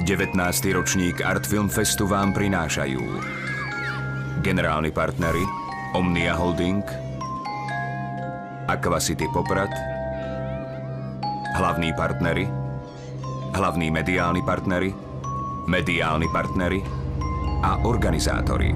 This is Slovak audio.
19. ročník Art Film Festu vám prinášajú generálni partnery Omnia Holding, Aquacity Poprad, hlavní partnery, hlavní mediálni partnery, mediálni partnery a organizátori.